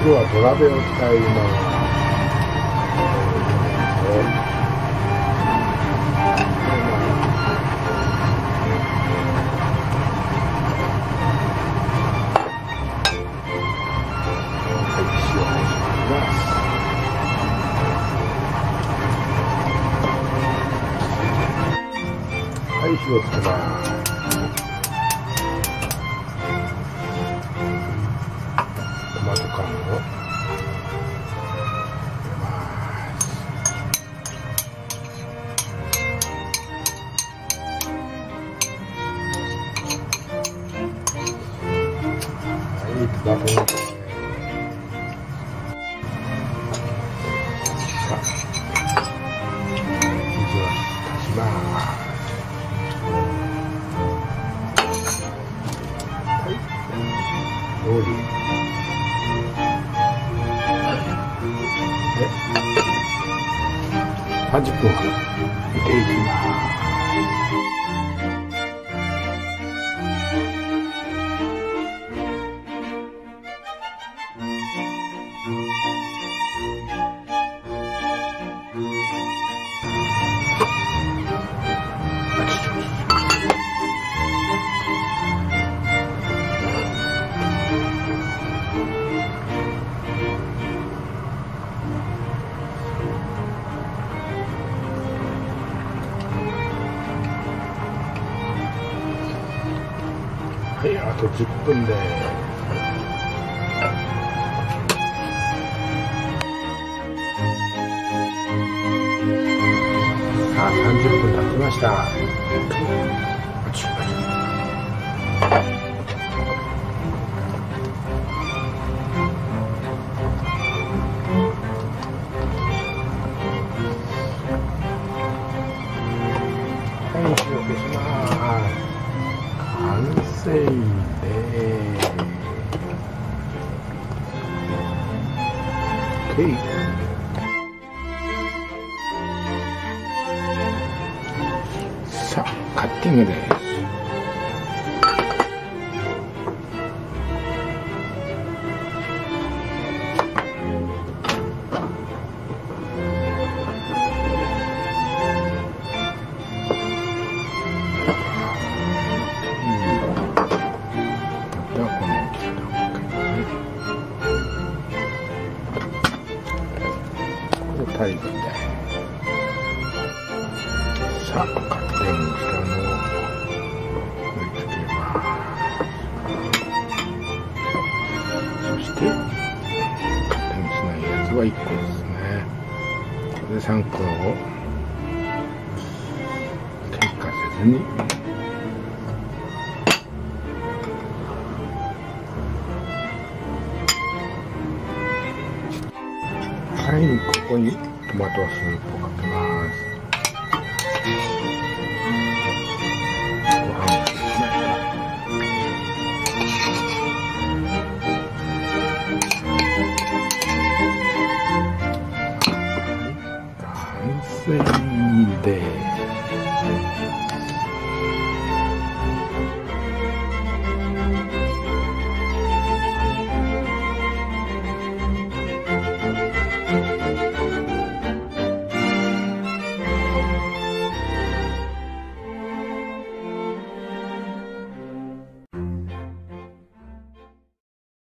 今日は土鍋を使います。はい、火をつけます。はい、トマトあと10分で。さあ、30分経ちました。せい。で。OK。さあ、カッティングです。タイプで。さあ、カッテングしたのを盛り付けます。そして、カッテングしないやつは1個ですね。これで3個を喧嘩せずにはい、ここにトマトスープをかけます。ご飯がですね。完成です。